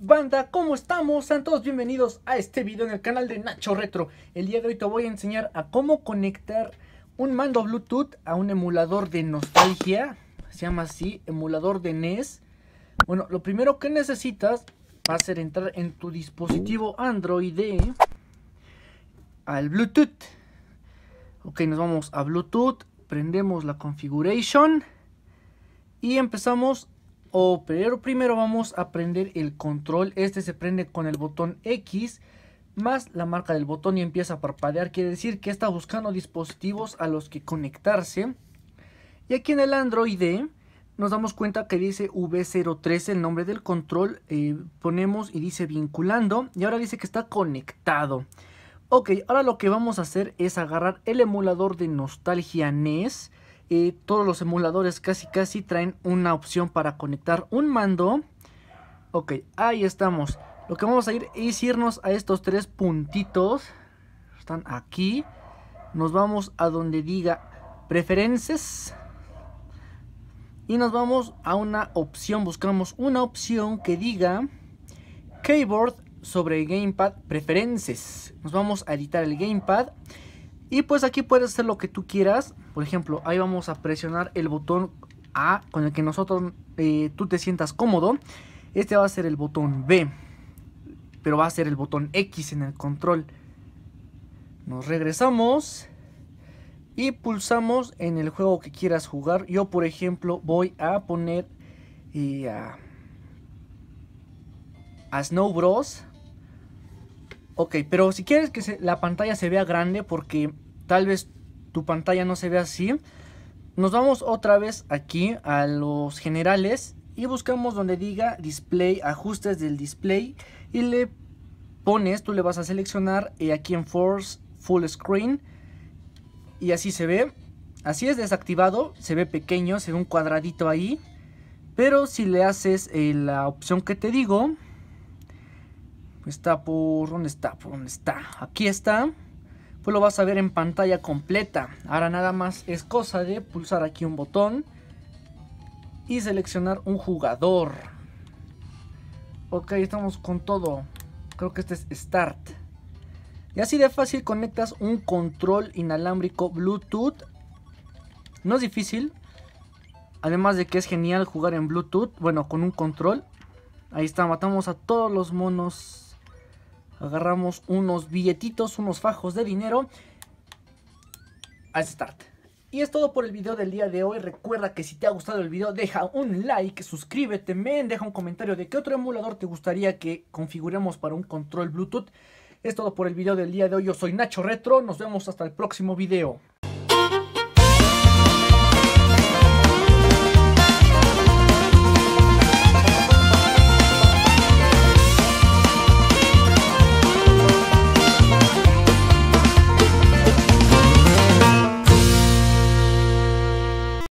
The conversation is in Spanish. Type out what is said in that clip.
Banda, ¿cómo estamos? Sean todos bienvenidos a este video en el canal de Nacho Retro. El día de hoy te voy a enseñar a cómo conectar un mando Bluetooth a un emulador de nostalgia. Se llama así, emulador de NES. Bueno, lo primero que necesitas va a ser entrar en tu dispositivo Android al Bluetooth. Ok, nos vamos a Bluetooth, prendemos la configuration y empezamos o pero primero vamos a prender el control. Este se prende con el botón X más la marca del botón y empieza a parpadear. Quiere decir que está buscando dispositivos a los que conectarse. Y aquí en el Android nos damos cuenta que dice V013 el nombre del control. Eh, ponemos y dice vinculando. Y ahora dice que está conectado. Ok, ahora lo que vamos a hacer es agarrar el emulador de Nostalgia NES todos los emuladores casi casi traen una opción para conectar un mando. Ok, ahí estamos. Lo que vamos a ir es irnos a estos tres puntitos. Están aquí. Nos vamos a donde diga preferencias. Y nos vamos a una opción. Buscamos una opción que diga keyboard sobre gamepad preferencias. Nos vamos a editar el gamepad. Y pues aquí puedes hacer lo que tú quieras. Por ejemplo, ahí vamos a presionar el botón A con el que nosotros eh, tú te sientas cómodo. Este va a ser el botón B. Pero va a ser el botón X en el control. Nos regresamos. Y pulsamos en el juego que quieras jugar. Yo, por ejemplo, voy a poner eh, a, a Snow Bros. Ok, pero si quieres que la pantalla se vea grande porque tal vez tu pantalla no se vea así, nos vamos otra vez aquí a los generales y buscamos donde diga display, ajustes del display y le pones, tú le vas a seleccionar y aquí en force full screen y así se ve. Así es desactivado, se ve pequeño, se ve un cuadradito ahí. Pero si le haces eh, la opción que te digo, Está por... ¿Dónde está? ¿Por dónde está? Aquí está. Pues lo vas a ver en pantalla completa. Ahora nada más es cosa de pulsar aquí un botón. Y seleccionar un jugador. Ok, estamos con todo. Creo que este es Start. Y así de fácil conectas un control inalámbrico Bluetooth. No es difícil. Además de que es genial jugar en Bluetooth. Bueno, con un control. Ahí está, matamos a todos los monos agarramos unos billetitos, unos fajos de dinero a start. Y es todo por el video del día de hoy. Recuerda que si te ha gustado el video, deja un like, suscríbete, men, deja un comentario de qué otro emulador te gustaría que configuremos para un control Bluetooth. Es todo por el video del día de hoy. Yo soy Nacho Retro. Nos vemos hasta el próximo video.